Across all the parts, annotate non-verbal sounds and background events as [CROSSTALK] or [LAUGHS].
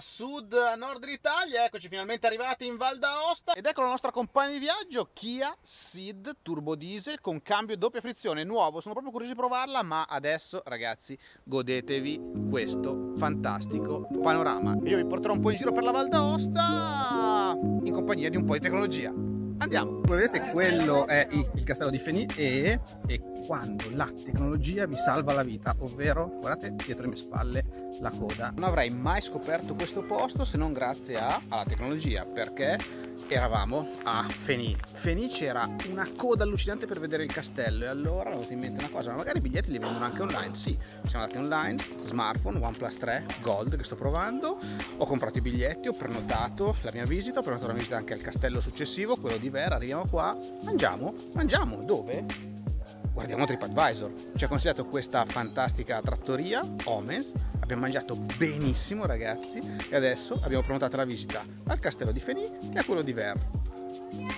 sud a nord d'Italia, eccoci finalmente arrivati in Val d'Aosta ed ecco la nostra compagna di viaggio Kia Ceed Turbo Diesel con cambio doppia frizione nuovo, sono proprio curioso di provarla ma adesso ragazzi godetevi questo fantastico panorama. Io vi porterò un po' in giro per la Val d'Aosta in compagnia di un po' di tecnologia. Andiamo! Come vedete quello è il castello di Feni e, e quando la tecnologia vi salva la vita, ovvero guardate dietro le mie spalle la coda. Non avrei mai scoperto questo posto se non grazie a, alla tecnologia, perché eravamo a Feni. Feni c'era una coda allucinante per vedere il castello e allora è venuta in mente una cosa, ma magari i biglietti li vendono anche online. Sì, siamo andati online, smartphone, OnePlus 3 Gold che sto provando, ho comprato i biglietti, ho prenotato la mia visita, ho prenotato la visita anche al castello successivo, quello di Vera, arriviamo qua, mangiamo, mangiamo, dove? Guardiamo TripAdvisor. Ci ha consigliato questa fantastica trattoria, Omens. Abbiamo mangiato benissimo, ragazzi, e adesso abbiamo prenotato la visita al castello di Feni e a quello di Ver.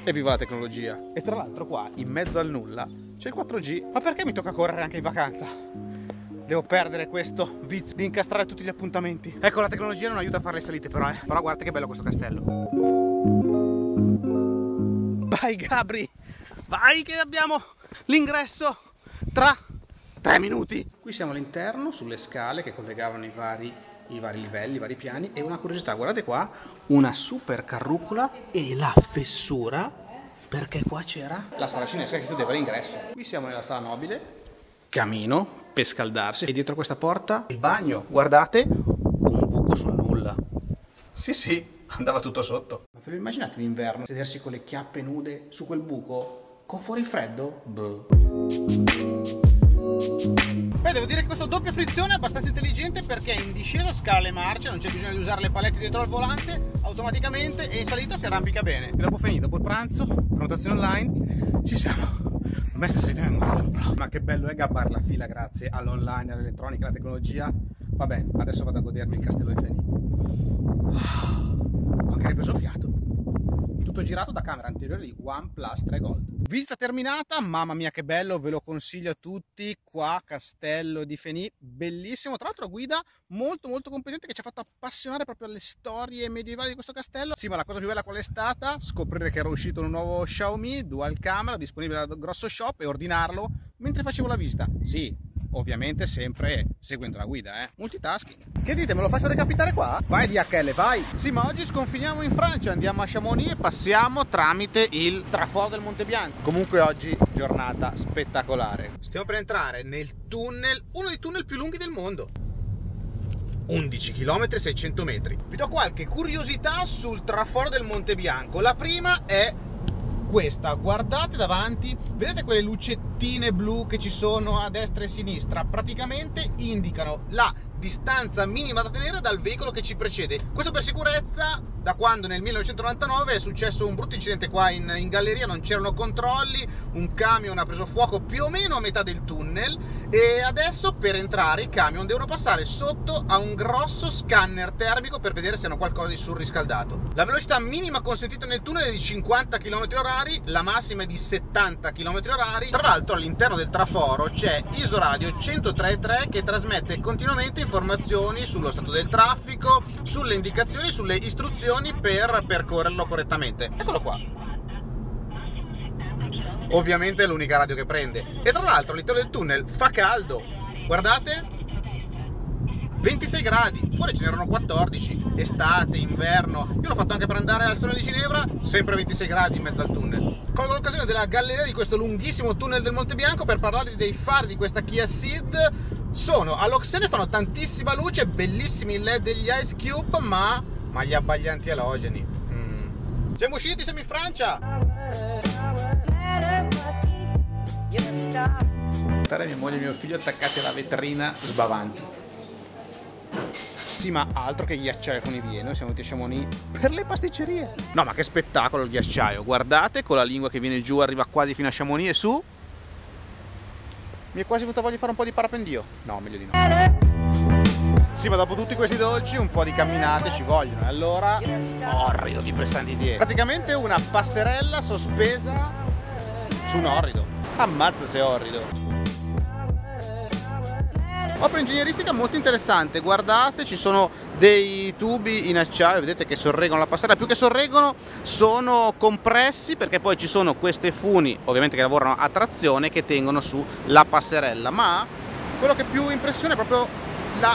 E viva la tecnologia! E tra l'altro qua, in mezzo al nulla, c'è il 4G. Ma perché mi tocca correre anche in vacanza? Devo perdere questo vizio di incastrare tutti gli appuntamenti. Ecco, la tecnologia non aiuta a fare le salite però, eh. Però guardate che bello questo castello. Vai Gabri! Vai che abbiamo l'ingresso tra tre minuti. Qui siamo all'interno, sulle scale che collegavano i vari, i vari livelli, i vari piani e una curiosità, guardate qua, una super carrucola e la fessura perché qua c'era la sala cinesca che chiudeva l'ingresso. Qui siamo nella sala nobile, camino per scaldarsi e dietro questa porta il bagno, guardate, un buco sul nulla. Sì sì, andava tutto sotto. Ma ve lo immaginate d'inverno sedersi con le chiappe nude su quel buco? Con fuori il freddo? Boh. Beh, devo dire che questo doppia frizione è abbastanza intelligente perché in discesa scala le marce, non c'è bisogno di usare le palette dietro al volante, automaticamente e in salita si arrampica bene. E dopo finito, dopo il pranzo, prenotazione online, ci siamo. A me se salita mi ammazzano però. Ma che bello è gabbare la fila grazie all'online, all'elettronica, alla tecnologia. Vabbè, adesso vado a godermi il castello di Feni. Ho anche ripreso fiato tutto girato da camera anteriore di OnePlus 3 Gold. Visita terminata, mamma mia che bello, ve lo consiglio a tutti, qua Castello di Feni, bellissimo, tra l'altro guida molto molto competente che ci ha fatto appassionare proprio alle storie medievali di questo castello. Sì, ma la cosa più bella qual è stata? Scoprire che era uscito un nuovo Xiaomi dual camera disponibile al grosso shop e ordinarlo mentre facevo la visita. Sì, ovviamente sempre seguendo la guida, eh. Multitasking. Che dite, me lo faccio recapitare qua? Vai DHL, vai! Sì, ma oggi sconfiniamo in Francia, andiamo a Chamonix e passiamo tramite il traforo del Monte Bianco. Comunque oggi giornata spettacolare. Stiamo per entrare nel tunnel, uno dei tunnel più lunghi del mondo. 11 km 600 metri. Vi do qualche curiosità sul traforo del Monte Bianco. La prima è questa, guardate davanti, vedete quelle lucettine blu che ci sono a destra e a sinistra? Praticamente indicano la distanza minima da tenere dal veicolo che ci precede. Questo per sicurezza da quando nel 1999 è successo un brutto incidente qua in, in galleria, non c'erano controlli, un camion ha preso fuoco più o meno a metà del tunnel e adesso per entrare i camion devono passare sotto a un grosso scanner termico per vedere se hanno qualcosa di surriscaldato. La velocità minima consentita nel tunnel è di 50 km h la massima è di 70 km h Tra l'altro all'interno del traforo c'è Isoradio 103.3 che trasmette continuamente informazioni sullo stato del traffico, sulle indicazioni, sulle istruzioni per percorrerlo correttamente. Eccolo qua. Ovviamente è l'unica radio che prende. E tra l'altro all'interno del tunnel fa caldo. Guardate. 26 gradi, fuori ce n'erano 14, estate, inverno. Io l'ho fatto anche per andare al Salone di Ginevra, sempre 26 gradi in mezzo al tunnel. Colgo l'occasione della galleria di questo lunghissimo tunnel del Monte Bianco per parlarvi dei fari di questa Kia Ceed. Sono all'oxene, fanno tantissima luce, bellissimi LED degli Ice Cube, ma ma gli abbaglianti alogeni. Mm. Siamo usciti, siamo in Francia! Stare mia moglie e mio figlio attaccati alla vetrina sbavanti. Sì, ma altro che ghiacciaio con i vie, noi siamo venuti a Chamonix per le pasticcerie. No, ma che spettacolo il ghiacciaio, guardate con la lingua che viene giù, arriva quasi fino a Chamonix e su. Mi è quasi venuta voglia di fare un po' di parapendio. No, meglio di no. Sì, ma dopo tutti questi dolci un po' di camminate ci vogliono. E allora, orrido di pressanti dietro. Praticamente una passerella sospesa su un orrido. Ammazza se è orrido. Opera ingegneristica molto interessante, guardate, ci sono dei tubi in acciaio, vedete che sorreggono la passerella, più che sorreggono sono compressi perché poi ci sono queste funi, ovviamente che lavorano a trazione, che tengono su la passerella, ma quello che più impressiona è proprio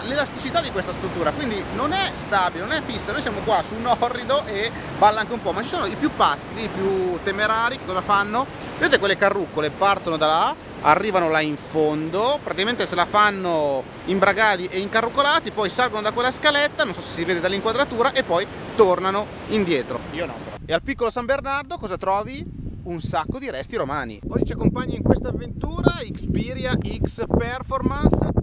l'elasticità di questa struttura, quindi non è stabile, non è fissa, noi siamo qua su un orrido e balla anche un po', ma ci sono i più pazzi, i più temerari, che cosa fanno? Vedete quelle carrucole partono da là, arrivano là in fondo, praticamente se la fanno imbragati e incarrucolati, poi salgono da quella scaletta, non so se si vede dall'inquadratura, e poi tornano indietro. Io no però. E al piccolo San Bernardo cosa trovi? Un sacco di resti romani. Oggi ci accompagna in questa avventura Xperia X Performance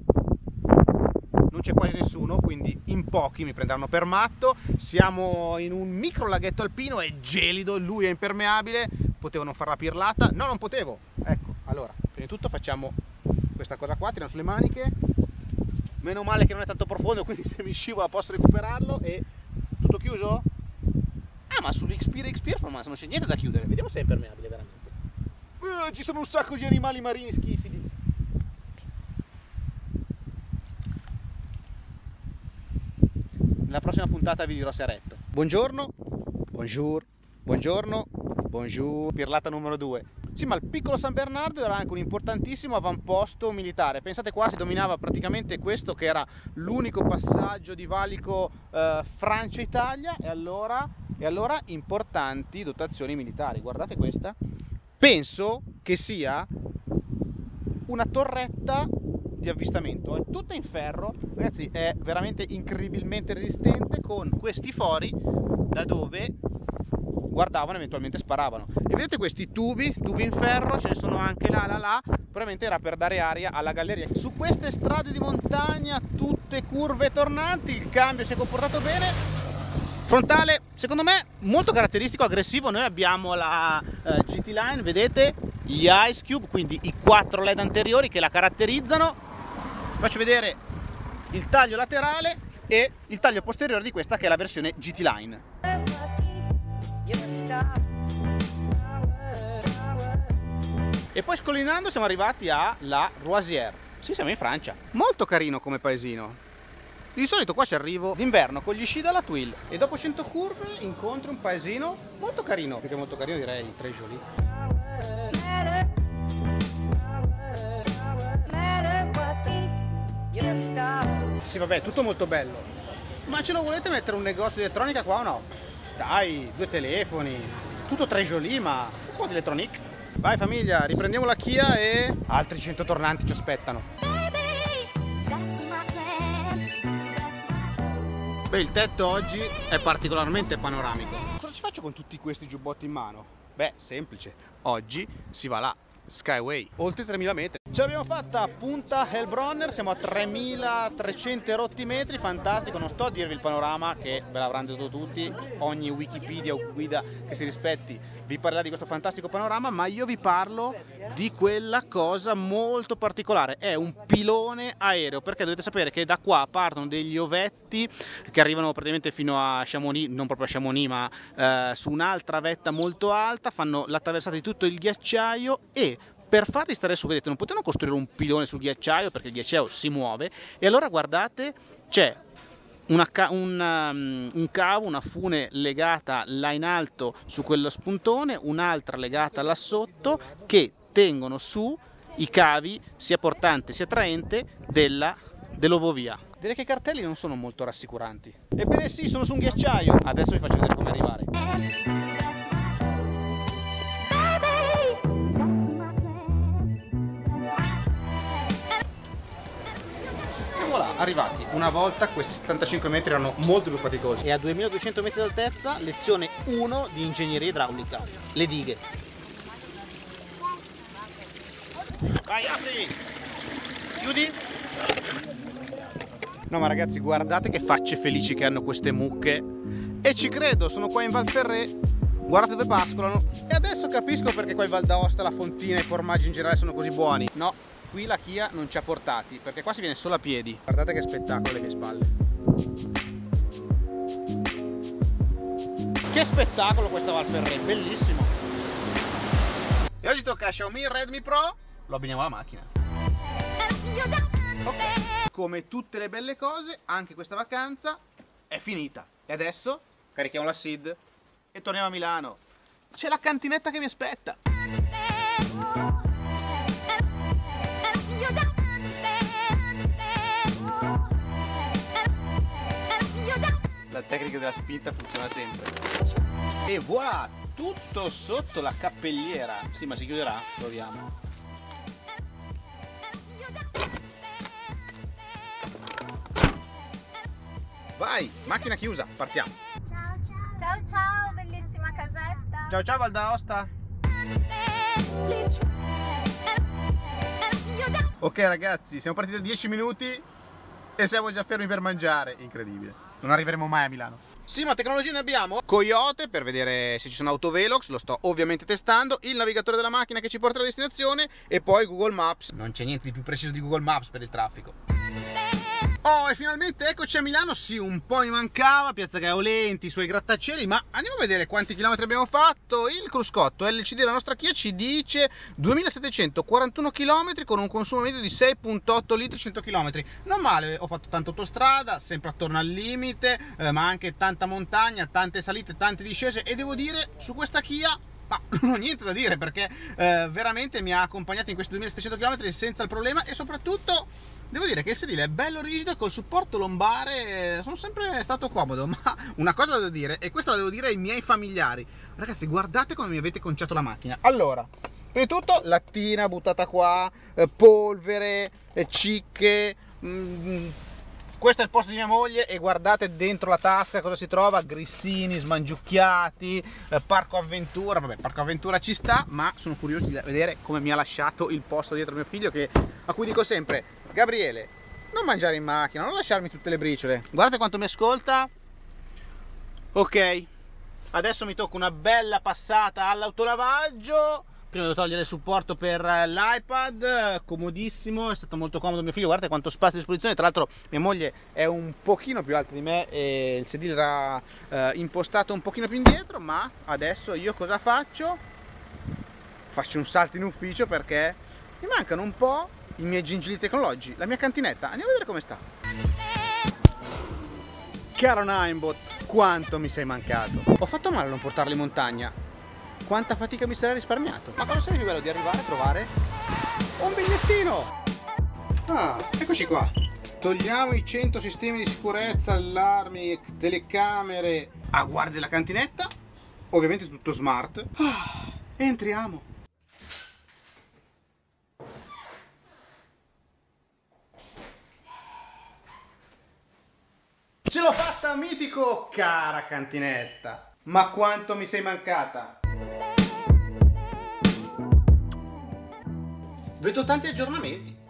non c'è quasi nessuno, quindi in pochi mi prenderanno per matto. Siamo in un micro laghetto alpino, è gelido, lui è impermeabile, potevo non fare la pirlata? No, non potevo. Ecco, allora, prima di tutto facciamo questa cosa qua, tirano sulle maniche. Meno male che non è tanto profondo, [LAUGHS] quindi se mi scivola posso recuperarlo e tutto chiuso? Ah, ma sull'Xperia X Performance non c'è niente da chiudere, vediamo se è impermeabile veramente. Uh, ci sono un sacco di animali marini schifidi. Nella prossima puntata vi dirò se è retto. Buongiorno, buongiorno, buongiorno, buongiorno, pirlata numero 2. Sì, ma il piccolo San Bernardo era anche un importantissimo avamposto militare. Pensate qua si dominava praticamente questo che era l'unico passaggio di valico eh, Francia-Italia e allora, e allora importanti dotazioni militari. Guardate questa. Penso che sia una torretta di avvistamento, è tutta in ferro, ragazzi è veramente incredibilmente resistente con questi fori da dove guardavano eventualmente sparavano. E vedete questi tubi, tubi in ferro, ce ne sono anche là, là, là, probabilmente era per dare aria alla galleria. Su queste strade di montagna, tutte curve tornanti, il cambio si è comportato bene. Frontale, secondo me, molto caratteristico, aggressivo. Noi abbiamo la uh, GT Line, vedete, gli Ice Cube, quindi i quattro LED anteriori che la caratterizzano faccio vedere il taglio laterale e il taglio posteriore di questa che è la versione GT Line. E poi scollinando siamo arrivati alla Roisière sì siamo in Francia. Molto carino come paesino. Di solito qua ci arrivo d'inverno con gli sci dalla Twill e dopo 100 curve incontro un paesino molto carino, più che molto carino direi Trejoly. Sì, vabbè, tutto molto bello. Ma ce lo volete mettere un negozio di elettronica qua o no? Dai, due telefoni, tutto Trejoly, ma un po' di electronic. Vai famiglia, riprendiamo la Kia e altri 100 tornanti ci aspettano. Beh, il tetto oggi è particolarmente panoramico. Cosa ci faccio con tutti questi giubbotti in mano? Beh, semplice. Oggi si va là, Skyway, oltre 3000 metri. Ce l'abbiamo fatta Punta Hellbronner, siamo a 3300 rotti metri, fantastico, non sto a dirvi il panorama che ve l'avranno detto tutti, ogni Wikipedia o guida che si rispetti vi parlerà di questo fantastico panorama, ma io vi parlo di quella cosa molto particolare, è un pilone aereo, perché dovete sapere che da qua partono degli ovetti che arrivano praticamente fino a Chamonix, non proprio a Chamonix, ma eh, su un'altra vetta molto alta, fanno la traversata di tutto il ghiacciaio e per farli stare su, vedete, non potevano costruire un pilone sul ghiacciaio perché il ghiacciaio si muove. E allora guardate c'è una, un, um, un, cavo, una fune legata là in alto su quello spuntone, un'altra legata là sotto che tengono su i cavi sia portante sia traente della, dell'ovovia. Direi che i cartelli non sono molto rassicuranti. Ebbene sì, sono su un ghiacciaio. Adesso vi faccio vedere come arrivare. Arrivati una volta questi 75 metri erano molto più faticosi. E a 2200 metri d'altezza lezione 1 di ingegneria idraulica le dighe. Vai apri! Chiudi? No ma ragazzi guardate che facce felici che hanno queste mucche. E ci credo sono qua in Valferré. Guardate dove pascolano e adesso capisco perché qua in Val d'Aosta la fontina e i formaggi in generale sono così buoni. No qui la Kia non ci ha portati perché qua si viene solo a piedi guardate che spettacolo alle mie spalle che spettacolo questa Valferré bellissimo e oggi tocca a Xiaomi Redmi Pro lo abbiniamo alla macchina okay. come tutte le belle cose, anche questa vacanza è finita. E adesso carichiamo la SID e torniamo a Milano. C'è la cantinetta che mi aspetta. La tecnica della spinta funziona sempre. E voilà, tutto sotto la cappelliera. Sì, ma si chiuderà? Proviamo. Vai, macchina chiusa, partiamo. Ciao ciao. Ciao ciao, bellissima casetta. Ciao ciao Val d'Aosta. Ok ragazzi, siamo partiti da 10 minuti e siamo già fermi per mangiare. Incredibile. Non arriveremo mai a Milano. Sì, ma tecnologia ne abbiamo. Coyote per vedere se ci sono autovelox, lo sto ovviamente testando, il navigatore della macchina che ci porta alla destinazione e poi Google Maps. Non c'è niente di più preciso di Google Maps per il traffico. Oh, e finalmente eccoci a Milano. Sì, un po' mi mancava. Piazza Gaolenti, i suoi grattacieli. Ma andiamo a vedere quanti chilometri abbiamo fatto. Il cruscotto LCD della nostra Kia ci dice 2741 km con un consumo medio di 6,8 litri 100 km. Non male, ho fatto tanta autostrada, sempre attorno al limite, eh, ma anche tanta montagna, tante salite, tante discese. E devo dire, su questa Kia ma [LAUGHS] non ho niente da dire perché eh, veramente mi ha accompagnato in questi 2700 km senza il problema e soprattutto Devo dire che il sedile è bello rigido col supporto lombare sono sempre stato comodo, [LAUGHS] ma una cosa la devo dire, e questa la devo dire ai miei familiari. Ragazzi, guardate come mi avete conciato la macchina. Allora, prima di tutto, lattina buttata qua, eh, polvere, eh, cicche... Mm, questo è il posto di mia moglie e guardate dentro la tasca cosa si trova, grissini, smangiucchiati, eh, parco avventura, vabbè parco avventura ci sta, ma sono curioso di vedere come mi ha lasciato il posto dietro mio figlio che, a cui dico sempre Gabriele, non mangiare in macchina, non lasciarmi tutte le briciole. Guardate quanto mi ascolta. Ok, adesso mi tocca una bella passata all'autolavaggio. Prima devo togliere il supporto per l'iPad, comodissimo, è stato molto comodo mio figlio, guardate quanto spazio a disposizione, tra l'altro mia moglie è un pochino più alta di me e il sedile era eh, impostato un pochino più indietro, ma adesso io cosa faccio? Faccio un salto in ufficio perché mi mancano un po' i miei gingilli tecnologici, la mia cantinetta. Andiamo a vedere come sta. Caro Ninebot, quanto mi sei mancato. Ho fatto male a non portarli in montagna. Quanta fatica mi sarei risparmiato. Ma cosa sarebbe più bello di arrivare a trovare un bigliettino? Ah, eccoci qua. Togliamo i 100 sistemi di sicurezza, allarmi, telecamere a guardia della cantinetta. Ovviamente tutto smart. Ah, entriamo. Ce l'ho mitico, cara cantinetta. Ma quanto mi sei mancata. Vedo tanti aggiornamenti.